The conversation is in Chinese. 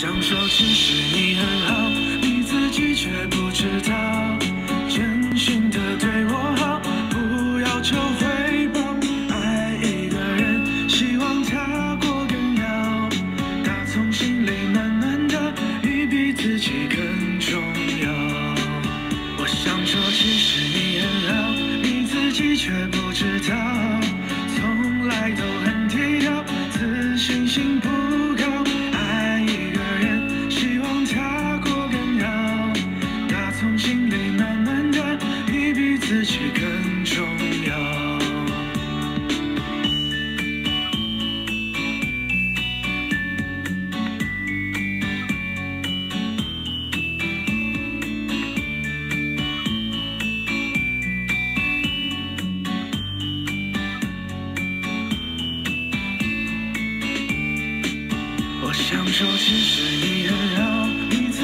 想说其实你很好，你自己却不知道，真心的对我好，不要求回报。爱一个人，希望他过更好，打从心里暖暖的，你比自己更重要。我想说其实你很好，你自己却不知道，从来都很低调，自信心不我想说其实你很好你